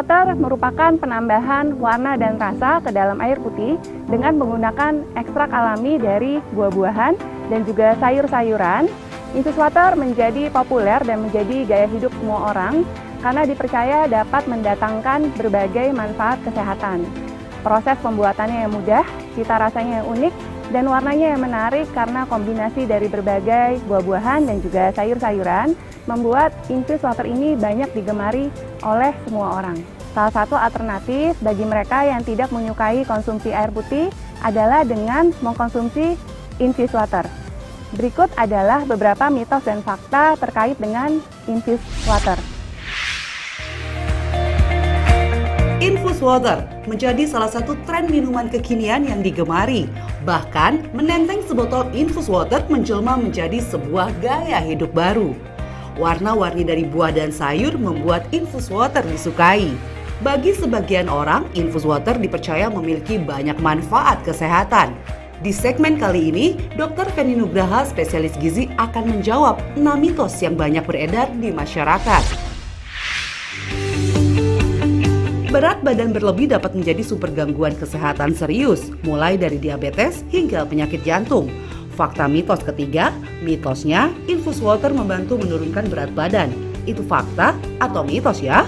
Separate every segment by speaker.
Speaker 1: water merupakan penambahan warna dan rasa ke dalam air putih dengan menggunakan ekstrak alami dari buah-buahan dan juga sayur-sayuran. Infused water menjadi populer dan menjadi gaya hidup semua orang karena dipercaya dapat mendatangkan berbagai manfaat kesehatan. Proses pembuatannya yang mudah, cita rasanya yang unik, dan warnanya yang menarik karena kombinasi dari berbagai buah-buahan dan juga sayur-sayuran membuat infused water ini banyak digemari oleh semua orang. Salah satu alternatif bagi mereka yang tidak menyukai konsumsi air putih adalah dengan mengkonsumsi infused water. Berikut adalah beberapa mitos dan fakta terkait dengan infused water.
Speaker 2: Infused water menjadi salah satu tren minuman kekinian yang digemari. Bahkan, menenteng sebotol infused water menjelma menjadi sebuah gaya hidup baru. Warna-warni dari buah dan sayur membuat infused water disukai. Bagi sebagian orang, infused water dipercaya memiliki banyak manfaat kesehatan. Di segmen kali ini, Dr. Feni Nugraha, spesialis gizi, akan menjawab 6 mitos yang banyak beredar di masyarakat. Berat badan berlebih dapat menjadi sumber gangguan kesehatan serius, mulai dari diabetes hingga penyakit jantung. Fakta mitos ketiga, mitosnya infus water membantu menurunkan berat badan. Itu fakta atau mitos ya?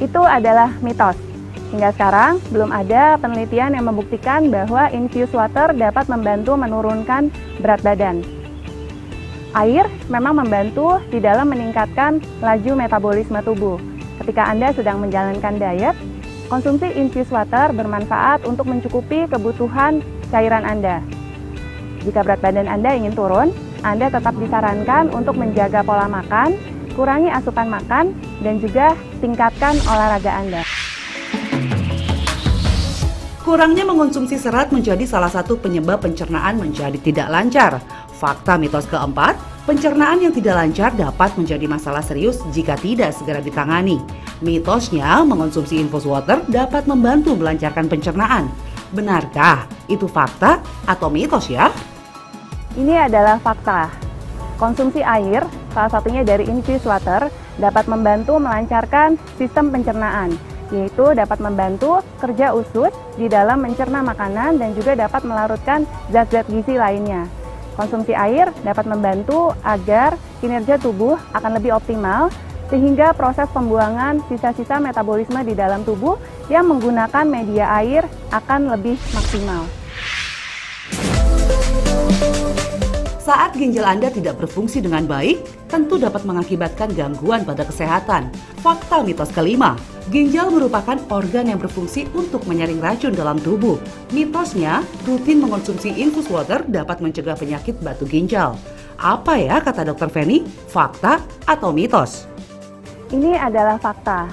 Speaker 1: Itu adalah mitos. Hingga sekarang, belum ada penelitian yang membuktikan bahwa infused water dapat membantu menurunkan berat badan. Air memang membantu di dalam meningkatkan laju metabolisme tubuh. Ketika Anda sedang menjalankan diet, Konsumsi infused water bermanfaat untuk mencukupi kebutuhan cairan Anda. Jika berat badan Anda ingin turun, Anda tetap disarankan untuk menjaga pola makan, kurangi asupan makan, dan juga tingkatkan olahraga Anda.
Speaker 2: Kurangnya mengonsumsi serat menjadi salah satu penyebab pencernaan menjadi tidak lancar. Fakta mitos keempat, pencernaan yang tidak lancar dapat menjadi masalah serius jika tidak segera ditangani. Mitosnya, mengonsumsi infus water dapat membantu melancarkan pencernaan. Benarkah itu fakta atau mitos ya?
Speaker 1: Ini adalah fakta. Konsumsi air, salah satunya dari infused water, dapat membantu melancarkan sistem pencernaan, yaitu dapat membantu kerja usus di dalam mencerna makanan dan juga dapat melarutkan zat-zat gizi lainnya. Konsumsi air dapat membantu agar kinerja tubuh akan lebih optimal sehingga proses pembuangan sisa-sisa metabolisme di dalam tubuh yang menggunakan media air akan lebih maksimal.
Speaker 2: Saat ginjal Anda tidak berfungsi dengan baik, tentu dapat mengakibatkan gangguan pada kesehatan. Fakta mitos kelima, ginjal merupakan organ yang berfungsi untuk menyaring racun dalam tubuh. Mitosnya, rutin mengonsumsi infus water dapat mencegah penyakit batu ginjal. Apa ya kata dokter Feni? Fakta atau mitos?
Speaker 1: Ini adalah fakta.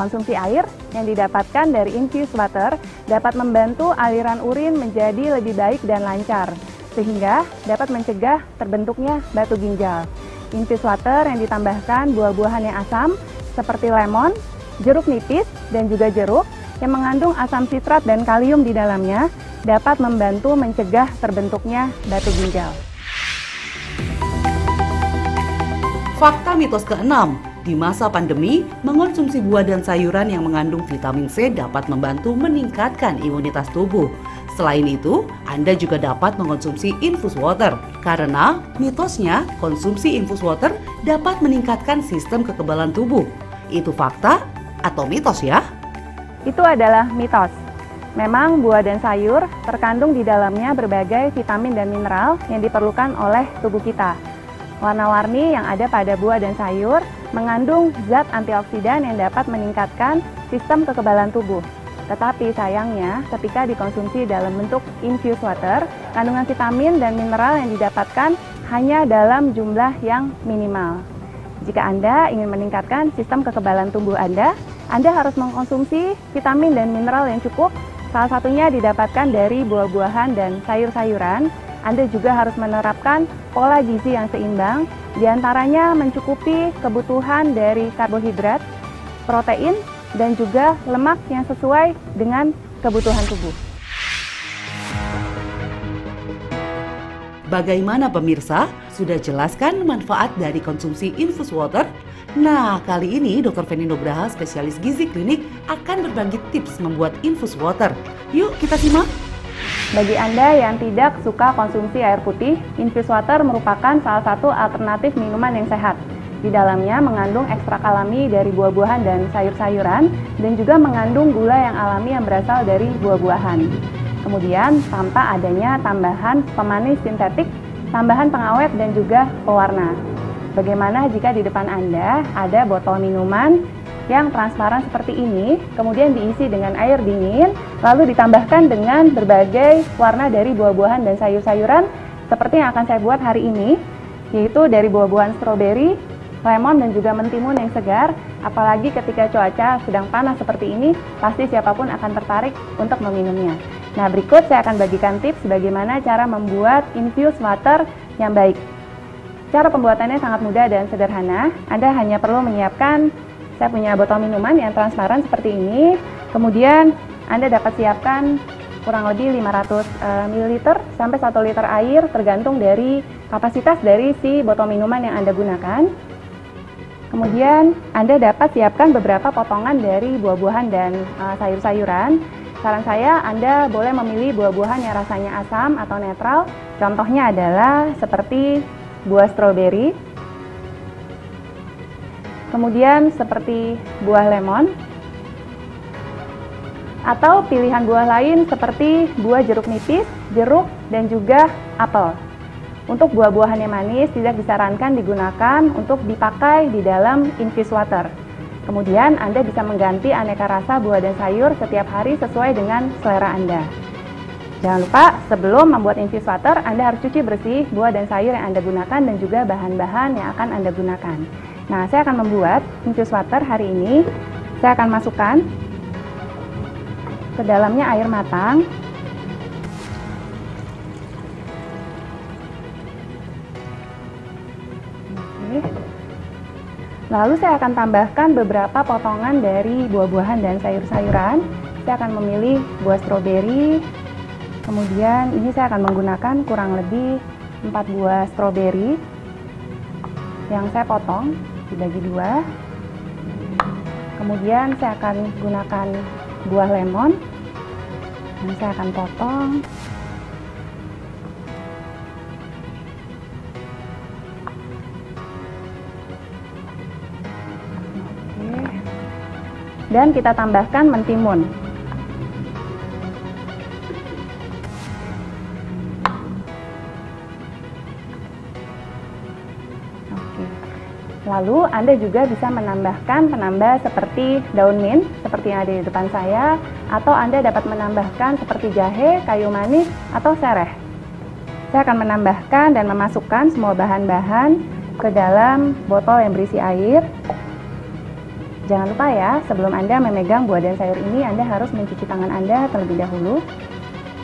Speaker 1: Konsumsi air yang didapatkan dari infused water dapat membantu aliran urin menjadi lebih baik dan lancar, sehingga dapat mencegah terbentuknya batu ginjal. Infused water yang ditambahkan buah-buahan yang asam seperti lemon, jeruk nipis, dan juga jeruk yang mengandung asam sitrat dan kalium di dalamnya dapat membantu mencegah terbentuknya batu ginjal.
Speaker 2: Fakta mitos keenam, di masa pandemi, mengonsumsi buah dan sayuran yang mengandung vitamin C dapat membantu meningkatkan imunitas tubuh. Selain itu, Anda juga dapat mengonsumsi infus water karena mitosnya konsumsi infus water dapat meningkatkan sistem kekebalan tubuh. Itu fakta atau mitos ya?
Speaker 1: Itu adalah mitos. Memang buah dan sayur terkandung di dalamnya berbagai vitamin dan mineral yang diperlukan oleh tubuh kita. Warna-warni yang ada pada buah dan sayur mengandung zat antioksidan yang dapat meningkatkan sistem kekebalan tubuh. Tetapi sayangnya, ketika dikonsumsi dalam bentuk infused water, kandungan vitamin dan mineral yang didapatkan hanya dalam jumlah yang minimal. Jika Anda ingin meningkatkan sistem kekebalan tubuh Anda, Anda harus mengkonsumsi vitamin dan mineral yang cukup. Salah satunya didapatkan dari buah-buahan dan sayur-sayuran anda juga harus menerapkan pola gizi yang seimbang, di antaranya mencukupi kebutuhan dari karbohidrat, protein, dan juga lemak yang sesuai dengan kebutuhan tubuh.
Speaker 2: Bagaimana pemirsa? Sudah jelaskan manfaat dari konsumsi infus water? Nah, kali ini Dr. Feni Nugraha, spesialis gizi klinik, akan berbagi tips membuat infus water. Yuk kita simak!
Speaker 1: Bagi Anda yang tidak suka konsumsi air putih, infus water merupakan salah satu alternatif minuman yang sehat. Di dalamnya mengandung ekstrak alami dari buah-buahan dan sayur-sayuran, dan juga mengandung gula yang alami yang berasal dari buah-buahan. Kemudian, tanpa adanya tambahan pemanis sintetik, tambahan pengawet, dan juga pewarna. Bagaimana jika di depan Anda ada botol minuman yang transparan seperti ini, kemudian diisi dengan air dingin, lalu ditambahkan dengan berbagai warna dari buah-buahan dan sayur-sayuran seperti yang akan saya buat hari ini, yaitu dari buah-buahan stroberi, lemon dan juga mentimun yang segar, apalagi ketika cuaca sedang panas seperti ini, pasti siapa pun akan tertarik untuk meminumnya. Nah, berikut saya akan bagikan tips bagaimana cara membuat infused water yang baik. Cara pembuatannya sangat mudah dan sederhana. Anda hanya perlu menyiapkan saya punya botol minuman yang transparan seperti ini. Kemudian Anda dapat siapkan kurang lebih 500 ml sampai 1 liter air tergantung dari kapasitas dari si botol minuman yang Anda gunakan. Kemudian Anda dapat siapkan beberapa potongan dari buah-buahan dan uh, sayur-sayuran. Saran saya Anda boleh memilih buah-buahan yang rasanya asam atau netral. Contohnya adalah seperti buah stroberi, Kemudian seperti buah lemon atau pilihan buah lain seperti buah jeruk nipis, jeruk, dan juga apel. Untuk buah-buahan yang manis tidak disarankan digunakan untuk dipakai di dalam infused water. Kemudian Anda bisa mengganti aneka rasa buah dan sayur setiap hari sesuai dengan selera Anda. Jangan lupa sebelum membuat infused water, Anda harus cuci bersih buah dan sayur yang Anda gunakan dan juga bahan-bahan yang akan Anda gunakan. Nah, saya akan membuat infused water hari ini. Saya akan masukkan ke dalamnya air matang. Lalu saya akan tambahkan beberapa potongan dari buah-buahan dan sayur-sayuran. Saya akan memilih buah stroberi. Kemudian ini saya akan menggunakan kurang lebih 4 buah stroberi yang saya potong dibagi dua kemudian saya akan gunakan buah lemon dan saya akan potong dan kita tambahkan mentimun Lalu Anda juga bisa menambahkan penambah seperti daun mint seperti yang ada di depan saya atau Anda dapat menambahkan seperti jahe, kayu manis atau sereh. Saya akan menambahkan dan memasukkan semua bahan-bahan ke dalam botol yang berisi air. Jangan lupa ya, sebelum Anda memegang buah dan sayur ini Anda harus mencuci tangan Anda terlebih dahulu.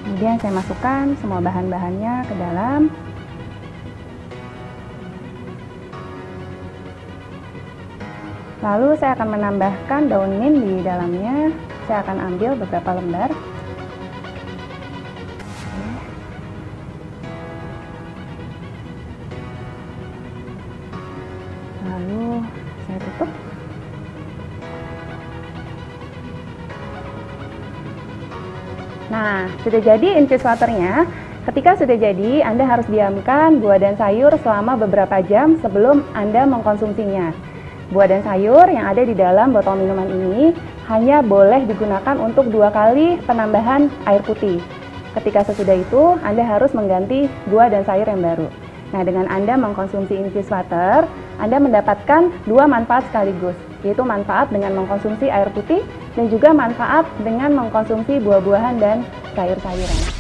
Speaker 1: Kemudian saya masukkan semua bahan-bahannya ke dalam Lalu saya akan menambahkan daun mint di dalamnya. Saya akan ambil beberapa lembar. Lalu Nah, sudah jadi infused waternya. Ketika sudah jadi, Anda harus diamkan buah dan sayur selama beberapa jam sebelum Anda mengkonsumsinya. Buah dan sayur yang ada di dalam botol minuman ini hanya boleh digunakan untuk dua kali penambahan air putih. Ketika sesudah itu, Anda harus mengganti buah dan sayur yang baru. Nah, dengan Anda mengkonsumsi infused water, Anda mendapatkan dua manfaat sekaligus, yaitu manfaat dengan mengkonsumsi air putih dan juga manfaat dengan mengkonsumsi buah-buahan dan sayur-sayuran.